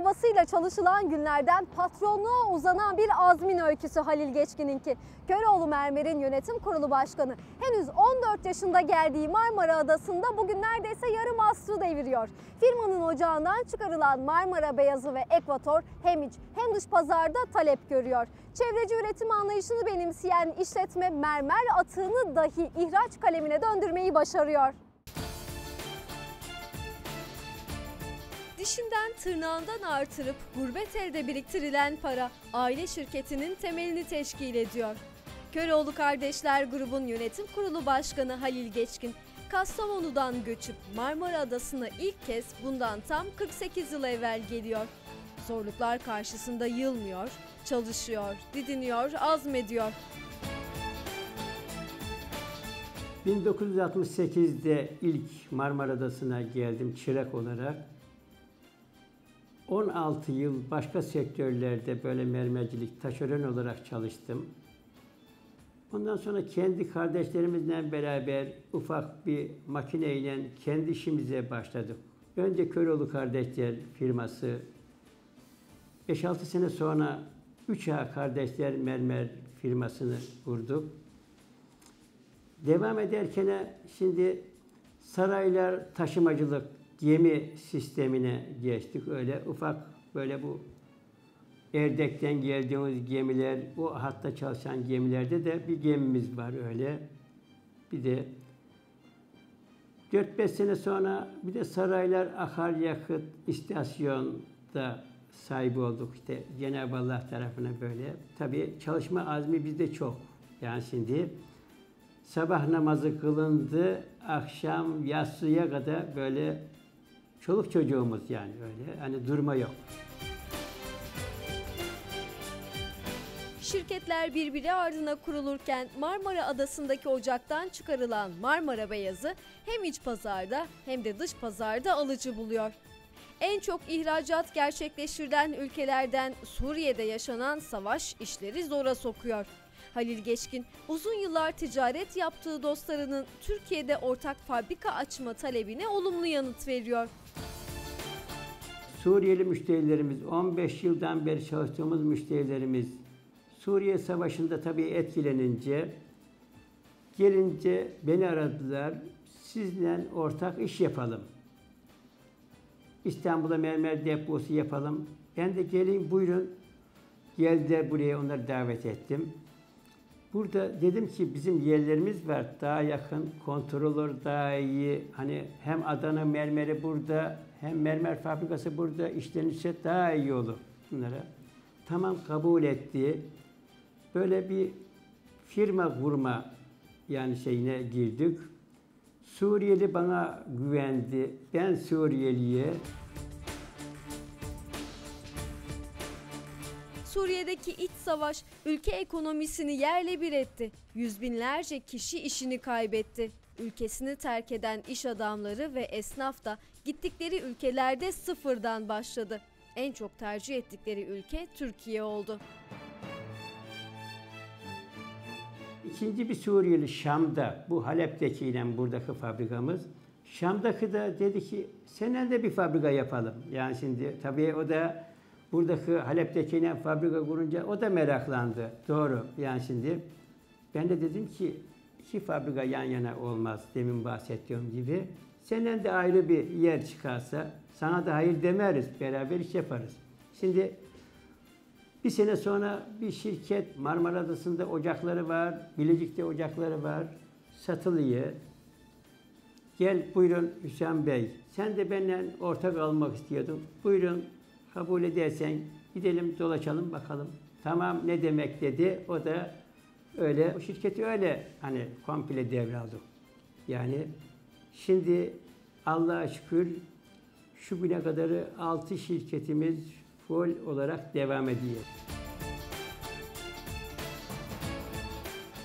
arabasıyla çalışılan günlerden patronluğa uzanan bir azmin öyküsü Halil Geçkin'inki. Köroğlu Mermer'in yönetim kurulu başkanı henüz 14 yaşında geldiği Marmara Adası'nda bugün neredeyse yarım asrı deviriyor. Firmanın ocağından çıkarılan Marmara Beyazı ve Ekvator hem iç hem dış pazarda talep görüyor. Çevreci üretim anlayışını benimseyen işletme mermer atığını dahi ihraç kalemine döndürmeyi başarıyor. Dişinden tırnağından artırıp gurbet elde biriktirilen para aile şirketinin temelini teşkil ediyor. Köroğlu Kardeşler grubun yönetim kurulu başkanı Halil Geçkin, Kastamonu'dan göçüp Marmara Adası'na ilk kez bundan tam 48 yıl evvel geliyor. Zorluklar karşısında yılmıyor, çalışıyor, didiniyor, azmediyor. 1968'de ilk Marmara Adası'na geldim çırak olarak. 16 yıl başka sektörlerde böyle mermercilik, taşeron olarak çalıştım. Ondan sonra kendi kardeşlerimizle beraber ufak bir makineyle kendi işimize başladık. Önce Köroğlu Kardeşler firması, 5-6 sene sonra 3A Kardeşler Mermer firmasını kurduk. Devam ederken şimdi saraylar taşımacılık gemi sistemine geçtik. Öyle ufak böyle bu Erdek'ten geldiğimiz gemiler, o hatta çalışan gemilerde de bir gemimiz var öyle. Bir de 4-5 sene sonra bir de Saraylar Akaryakıt istasyonda sahibi olduk işte Cenab-ı Allah tarafına böyle. Tabii çalışma azmi bizde çok. Yani şimdi sabah namazı kılındı, akşam yatsıya kadar böyle çoluk çocuğumuz yani öyle. Hani durma yok. Şirketler birbiri ardına kurulurken Marmara Adası'ndaki ocaktan çıkarılan Marmara Beyazı hem iç pazarda hem de dış pazarda alıcı buluyor. En çok ihracat gerçekleştirilen ülkelerden Suriye'de yaşanan savaş işleri zora sokuyor. Halil Geçkin uzun yıllar ticaret yaptığı dostlarının Türkiye'de ortak fabrika açma talebine olumlu yanıt veriyor. Suriyeli müşterilerimiz, 15 yıldan beri çalıştığımız müşterilerimiz Suriye Savaşı'nda tabii etkilenince gelince beni aradılar. Sizle ortak iş yapalım. İstanbul'a mermer deposu yapalım. Ben de geleyim buyurun. Geldiler buraya onları davet ettim. Burada dedim ki bizim yerlerimiz var daha yakın, kontrolör daha iyi. Hani hem Adana mermeri burada hem mermer fabrikası burada işlenirse daha iyi olur bunlara. Tamam kabul etti. Böyle bir firma kurma yani şeyine girdik. Suriyeli bana güvendi. Ben Suriyeliye Suriye'deki iç savaş ülke ekonomisini yerle bir etti. Yüz binlerce kişi işini kaybetti. Ülkesini terk eden iş adamları ve esnaf da gittikleri ülkelerde sıfırdan başladı. En çok tercih ettikleri ülke Türkiye oldu. İkinci bir Suriyeli Şam'da, bu Halep'tekiyle buradaki fabrikamız. Şam'daki de dedi ki, seninle de bir fabrika yapalım. Yani şimdi tabii o da buradaki Halep'tekiyle fabrika kurunca o da meraklandı. Doğru. Yani şimdi ben de dedim ki, iki fabrika yan yana olmaz demin bahsettiğim gibi. Senden de ayrı bir yer çıkarsa sana da hayır demeriz, beraber iş yaparız. Şimdi bir sene sonra bir şirket Marmara Adası'nda ocakları var, Bilecik'te ocakları var, satılıyor. Gel buyurun Hüsam Bey, sen de benden ortak almak istiyordun. Buyurun kabul edersen gidelim dolaşalım bakalım. Tamam ne demek dedi. O da öyle, o şirketi öyle hani komple devraldı. Yani şimdi Allah'a şükür şu güne kadarı 6 şirketimiz full olarak devam ediyor.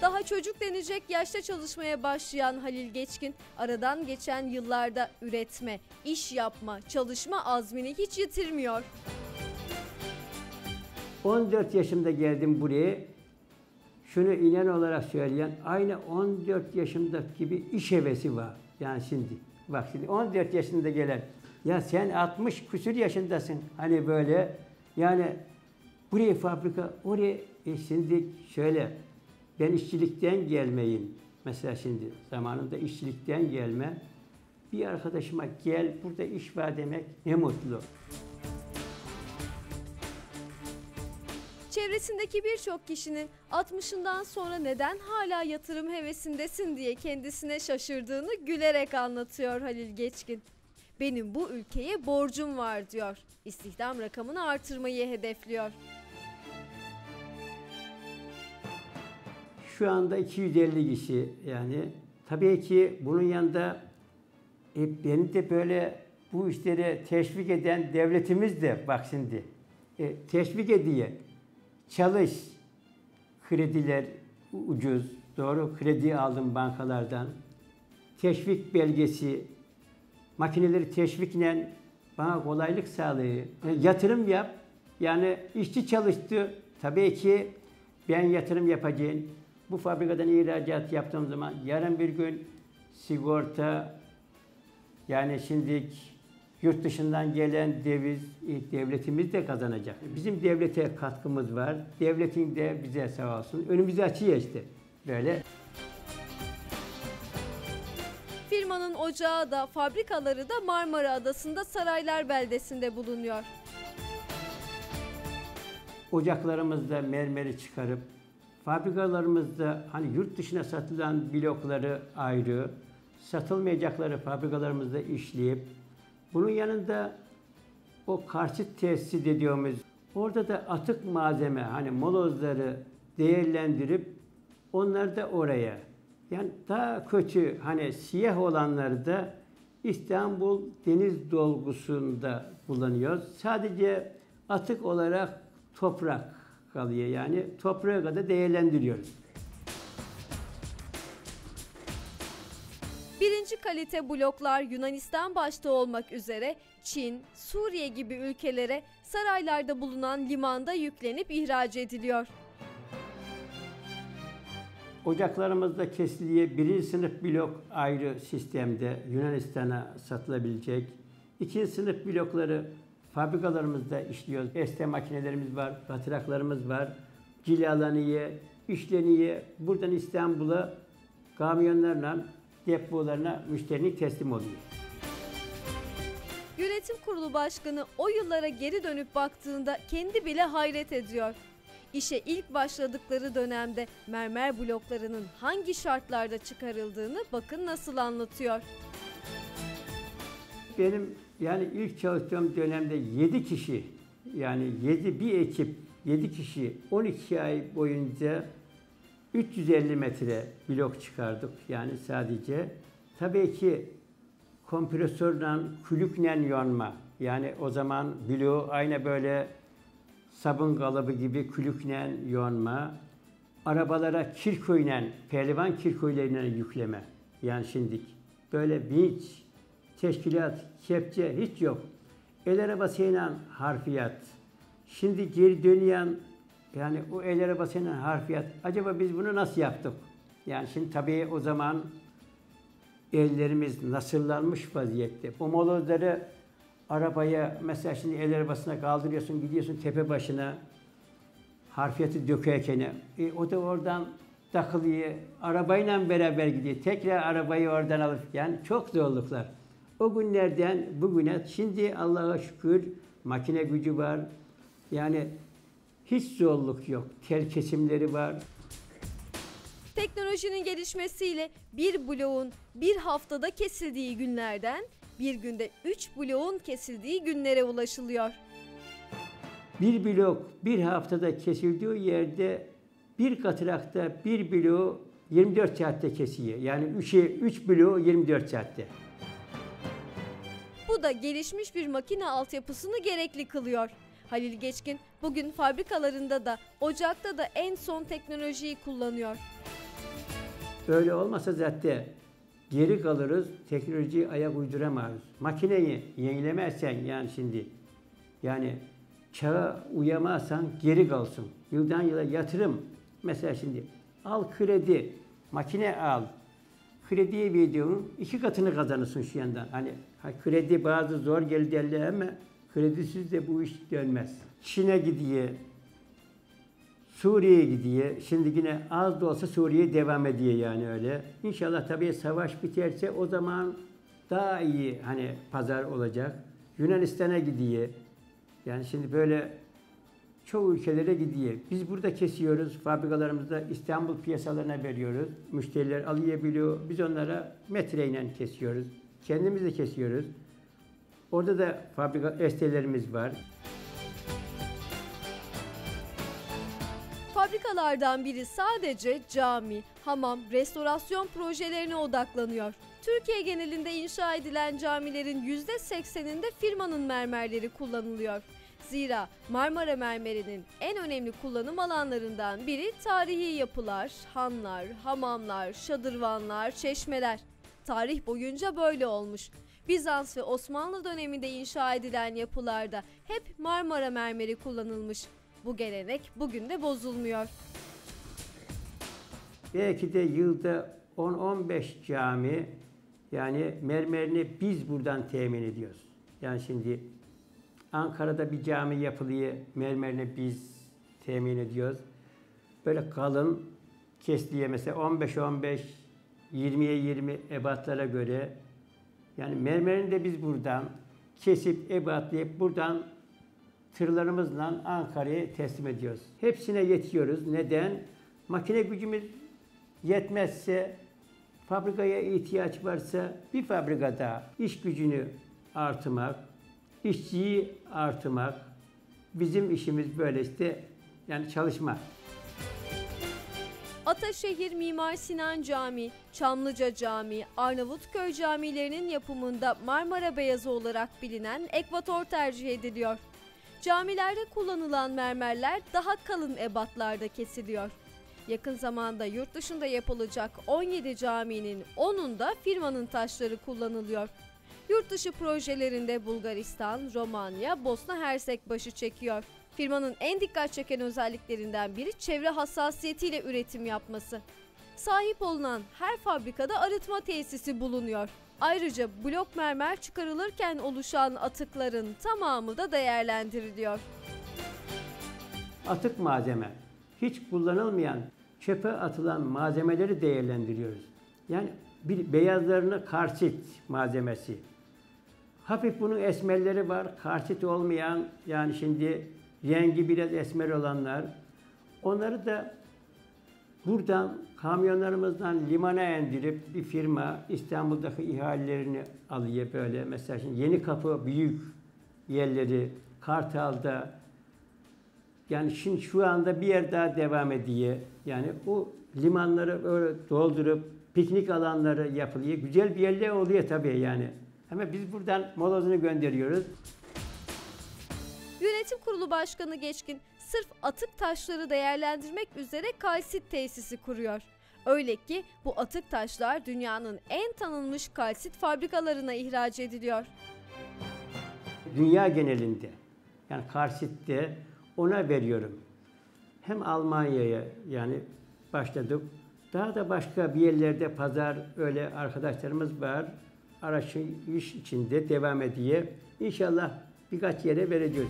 Daha çocuk denecek yaşta çalışmaya başlayan Halil Geçkin, aradan geçen yıllarda üretme, iş yapma, çalışma azmini hiç yitirmiyor. 14 yaşımda geldim buraya. Şunu inen olarak söyleyen aynı 14 yaşımdaki gibi iş hevesi var. Yani şimdi bak şimdi 14 yaşında gelen Ya sen 60 küsür yaşındasın. Hani böyle yani buraya fabrika, oraya e şimdi şöyle ben işçilikten gelmeyim. Mesela şimdi zamanında işçilikten gelme. Bir arkadaşıma gel burada iş var demek ne mutlu. Çevresindeki birçok kişinin 60'ından sonra neden hala yatırım hevesindesin diye kendisine şaşırdığını gülerek anlatıyor Halil Geçkin. Benim bu ülkeye borcum var diyor. İstihdam rakamını artırmayı hedefliyor. Şu anda 250 kişi yani. Tabii ki bunun yanında e, beni de böyle bu işlere teşvik eden devletimiz de bak şimdi e, teşvik ediyor. Çalış. Krediler ucuz. Doğru kredi aldım bankalardan. Teşvik belgesi, makineleri teşvikle bana kolaylık sağlıyor. E, yatırım yap. Yani işçi çalıştı. Tabii ki ben yatırım yapacağım. Bu fabrikadan ihracat yaptığım zaman yarın bir gün sigorta yani şimdi yurt dışından gelen döviz e, devletimiz de kazanacak. Bizim devlete katkımız var. Devletin de bize sağ olsun. Önümüzü açıyor işte. Böyle. Firmanın ocağı da fabrikaları da Marmara Adası'nda Saraylar beldesinde bulunuyor. ocaklarımızda mermeri çıkarıp fabrikalarımızda hani yurt dışına satılan blokları ayrı, satılmayacakları fabrikalarımızda işleyip bunun yanında o karşıt tesis dediğimiz orada da atık malzeme hani molozları değerlendirip onları da oraya yani daha kötü hani siyah olanları da İstanbul deniz dolgusunda kullanıyoruz. Sadece atık olarak toprak kalıyor yani toprağa kadar değerlendiriyoruz. Birinci kalite bloklar Yunanistan başta olmak üzere Çin, Suriye gibi ülkelere saraylarda bulunan limanda yüklenip ihraç ediliyor. Ocaklarımızda kesiliye birinci sınıf blok ayrı sistemde Yunanistan'a satılabilecek. İkinci sınıf blokları fabrikalarımızda işliyoruz. Este makinelerimiz var, batıraklarımız var. Cilalanıya, işleniye buradan İstanbul'a kamyonlarla depolarına müşterinin teslim oluyor. Yönetim Kurulu Başkanı o yıllara geri dönüp baktığında kendi bile hayret ediyor. İşe ilk başladıkları dönemde mermer bloklarının hangi şartlarda çıkarıldığını bakın nasıl anlatıyor. Benim yani ilk çalıştığım dönemde 7 kişi yani 7 bir ekip 7 kişi 12 ay boyunca 350 metre blok çıkardık yani sadece. Tabii ki kompresörle, külükle yonma. Yani o zaman bloğu aynı böyle sabun kalıbı gibi külükle yonma. Arabalara kirkoyla, pehlivan kirkoylarıyla yükleme. Yani şimdik. Böyle vinç, teşkilat, kepçe hiç yok. El arabasıyla harfiyat. Şimdi geri dönüyen yani o el arabasıyla harfiyat. Acaba biz bunu nasıl yaptık? Yani şimdi tabii o zaman ellerimiz nasırlanmış vaziyette. O molozları arabaya mesela şimdi el arabasına kaldırıyorsun gidiyorsun tepe başına harfiyatı dökerken e, o da oradan takılıyor. Arabayla beraber gidiyor. Tekrar arabayı oradan alıp yani çok zorluklar. O günlerden bugüne şimdi Allah'a şükür makine gücü var. Yani hiç zorluk yok. Tel kesimleri var. Teknolojinin gelişmesiyle bir bloğun bir haftada kesildiği günlerden bir günde 3 bloğun kesildiği günlere ulaşılıyor. Bir blok bir haftada kesildiği yerde bir katırakta bir bloğu 24 saatte kesiyor. Yani 3'e 3 bloğu 24 saatte. Bu da gelişmiş bir makine altyapısını gerekli kılıyor. Halil Geçkin bugün fabrikalarında da ocakta da en son teknolojiyi kullanıyor. Öyle olmasa zaten geri kalırız, teknolojiyi ayak uyduramayız. Makineyi yenilemezsen yani şimdi, yani çağa uyamazsan geri kalsın. Yıldan yıla yatırım, mesela şimdi al kredi, makine al, krediye verdiğin iki katını kazanırsın şu yandan. Hani ha, kredi bazı zor derler ama kredisiz de bu iş dönmez. Çin'e gidiyor, Suriye'ye gidiyor. Şimdi yine az da olsa Suriye'ye devam ediyor yani öyle. İnşallah tabii savaş biterse o zaman daha iyi hani pazar olacak. Yunanistan'a gidiyor. Yani şimdi böyle çoğu ülkelere gidiyor. Biz burada kesiyoruz. Fabrikalarımızda İstanbul piyasalarına veriyoruz. Müşteriler alıyabiliyor. Biz onlara metreyle kesiyoruz. Kendimiz de kesiyoruz. Orada da fabrika estelerimiz var. Fabrikalardan biri sadece cami, hamam, restorasyon projelerine odaklanıyor. Türkiye genelinde inşa edilen camilerin %80'inde firmanın mermerleri kullanılıyor. Zira Marmara mermerinin en önemli kullanım alanlarından biri tarihi yapılar, hanlar, hamamlar, şadırvanlar, çeşmeler. Tarih boyunca böyle olmuş. Bizans ve Osmanlı döneminde inşa edilen yapılarda hep Marmara mermeri kullanılmış. Bu gelenek bugün de bozulmuyor. Belki de yılda 10-15 cami yani mermerini biz buradan temin ediyoruz. Yani şimdi Ankara'da bir cami yapılıyor, mermerini biz temin ediyoruz. Böyle kalın kesliye mesela 15-15, 20'ye 20 ebatlara göre yani mermerini de biz buradan kesip ebatlayıp buradan tırlarımızla Ankara'ya teslim ediyoruz. Hepsine yetiyoruz. Neden? Makine gücümüz yetmezse, fabrikaya ihtiyaç varsa bir fabrikada iş gücünü artırmak, işçiyi artırmak, bizim işimiz böyle işte yani çalışma. Ataşehir Mimar Sinan Camii, Çamlıca Camii, Arnavutköy camilerinin yapımında Marmara beyazı olarak bilinen ekvator tercih ediliyor. Camilerde kullanılan mermerler daha kalın ebatlarda kesiliyor. Yakın zamanda yurt dışında yapılacak 17 caminin 10'unda firmanın taşları kullanılıyor. Yurt dışı projelerinde Bulgaristan, Romanya, Bosna Hersek başı çekiyor. Firmanın en dikkat çeken özelliklerinden biri çevre hassasiyetiyle üretim yapması. Sahip olunan her fabrikada arıtma tesisi bulunuyor. Ayrıca blok mermer çıkarılırken oluşan atıkların tamamı da değerlendiriliyor. Atık malzeme, hiç kullanılmayan, çöpe atılan malzemeleri değerlendiriyoruz. Yani bir beyazlarını karsit malzemesi. Hafif bunun esmerleri var, karsit olmayan yani şimdi rengi biraz esmer olanlar. Onları da buradan kamyonlarımızdan limana indirip bir firma İstanbul'daki ihalelerini alıyor böyle. Mesela şimdi Yeni Kapı büyük yerleri, Kartal'da yani şimdi şu anda bir yer daha devam ediyor. Yani o limanları böyle doldurup piknik alanları yapılıyor. Güzel bir yerler oluyor tabii yani. Ama biz buradan molozunu gönderiyoruz. Yönetim Kurulu Başkanı Geçkin sırf atık taşları değerlendirmek üzere kalsit tesisi kuruyor. Öyle ki bu atık taşlar dünyanın en tanınmış kalsit fabrikalarına ihraç ediliyor. Dünya genelinde yani Karşit'te ona veriyorum. Hem Almanya'ya yani başladık. Daha da başka bir yerlerde pazar öyle arkadaşlarımız var. Araştırış içinde devam ediyor. İnşallah birkaç yere vereceğiz.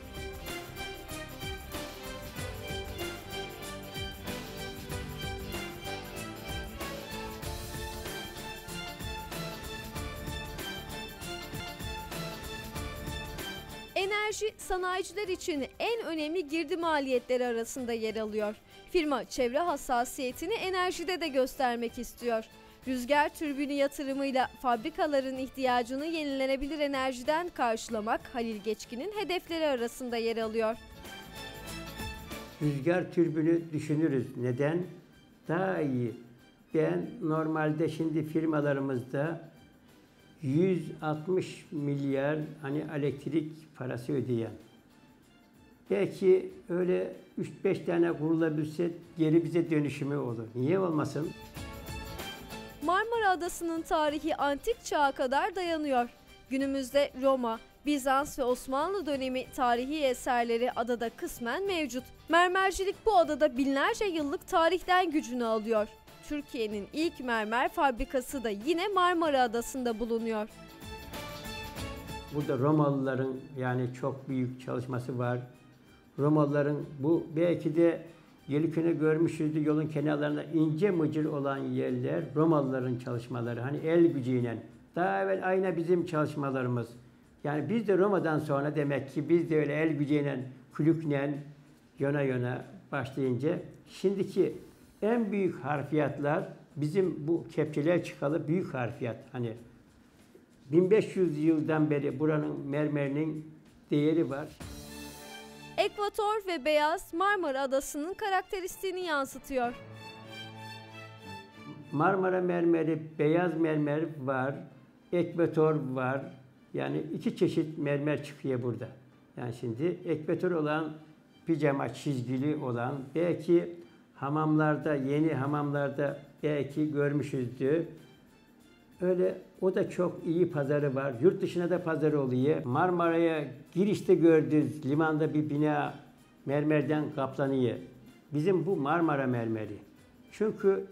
Enerji sanayiciler için en önemli girdi maliyetleri arasında yer alıyor. Firma çevre hassasiyetini enerjide de göstermek istiyor. Rüzgar türbünü yatırımıyla fabrikaların ihtiyacını yenilenebilir enerjiden karşılamak Halil Geçkin'in hedefleri arasında yer alıyor. Rüzgar türbünü düşünürüz. Neden? Daha iyi. Ben normalde şimdi firmalarımızda 160 milyar hani elektrik parası ödeyen. Belki öyle 3-5 tane kurulabilse geri bize dönüşümü olur. Niye olmasın? Marmara Adası'nın tarihi antik çağa kadar dayanıyor. Günümüzde Roma, Bizans ve Osmanlı dönemi tarihi eserleri adada kısmen mevcut. Mermercilik bu adada binlerce yıllık tarihten gücünü alıyor. Türkiye'nin ilk mermer fabrikası da yine Marmara Adası'nda bulunuyor. Burada Romalıların yani çok büyük çalışması var. Romalıların bu belki de Yeliköy'ü görmüşüzdür yolun kenarlarında ince mıcır olan yerler Romalıların çalışmaları. Hani el gücüyle. Daha evvel aynı bizim çalışmalarımız. Yani biz de Roma'dan sonra demek ki biz de öyle el gücüyle, kulükle, yöne yöne başlayınca şimdiki en büyük harfiyatlar bizim bu kepçeler çıkalı büyük harfiyat. Hani 1500 yıldan beri buranın mermerinin değeri var. Ekvator ve beyaz Marmara Adası'nın karakteristiğini yansıtıyor. Marmara mermeri, beyaz mermer var, ekvator var. Yani iki çeşit mermer çıkıyor burada. Yani şimdi ekvator olan pijama çizgili olan belki hamamlarda, yeni hamamlarda belki görmüşüzdür. Öyle o da çok iyi pazarı var. Yurt dışına da pazarı oluyor. Marmara'ya girişte gördüğünüz limanda bir bina mermerden kaplanıyor. Bizim bu Marmara mermeri. Çünkü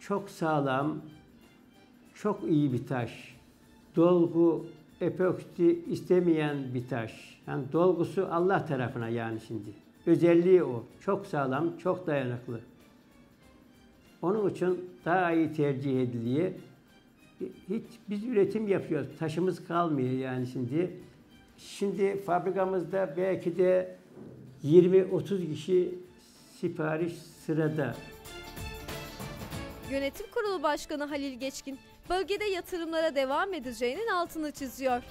çok sağlam, çok iyi bir taş. Dolgu, epoksi istemeyen bir taş. Yani dolgusu Allah tarafına yani şimdi. Özelliği o. Çok sağlam, çok dayanıklı. Onun için daha iyi tercih ediliyor. Hiç biz üretim yapıyoruz. Taşımız kalmıyor yani şimdi. Şimdi fabrikamızda belki de 20-30 kişi sipariş sırada. Yönetim Kurulu Başkanı Halil Geçkin bölgede yatırımlara devam edeceğinin altını çiziyor.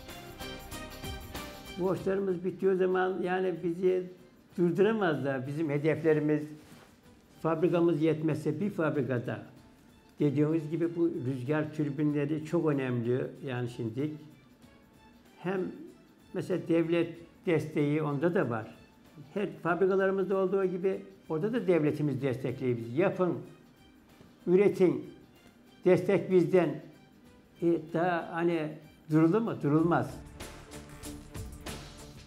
Borçlarımız bitiyor zaman yani bizi durduramazlar. Bizim hedeflerimiz fabrikamız yetmezse bir fabrikada dediğimiz gibi bu rüzgar türbinleri çok önemli yani şimdi. Hem mesela devlet desteği onda da var. Her fabrikalarımızda olduğu gibi orada da devletimiz destekliyor bizi. Yapın, üretin, destek bizden. E, daha hani durulur mu? Durulmaz.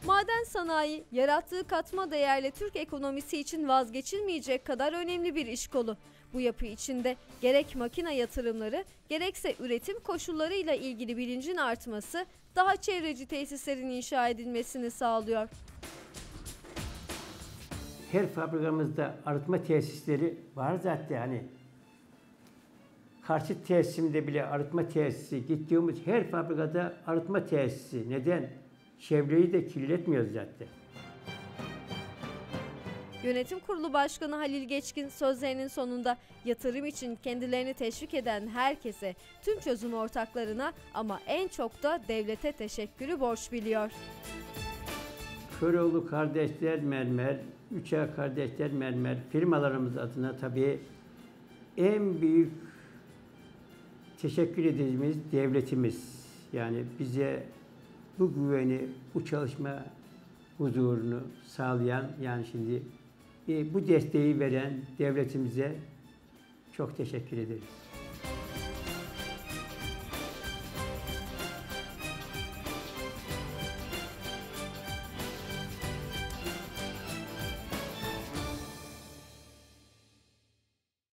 Maden sanayi yarattığı katma değerle Türk ekonomisi için vazgeçilmeyecek kadar önemli bir iş kolu. Bu yapı içinde gerek makine yatırımları gerekse üretim koşullarıyla ilgili bilincin artması daha çevreci tesislerin inşa edilmesini sağlıyor. her fabrikamızda arıtma tesisleri var zaten hani. Karşı tesisimde bile arıtma tesisi, gittiğimiz her fabrikada arıtma tesisi. Neden? Çevreyi de kirletmiyoruz zaten. Yönetim Kurulu Başkanı Halil Geçkin sözlerinin sonunda yatırım için kendilerini teşvik eden herkese, tüm çözüm ortaklarına ama en çok da devlete teşekkürü borç biliyor. Köroğlu Kardeşler Mermer, Üçer Kardeşler Mermer firmalarımız adına tabii en büyük teşekkür edeceğimiz devletimiz. Yani bize bu güveni, bu çalışma huzurunu sağlayan yani şimdi e, bu desteği veren devletimize çok teşekkür ederiz.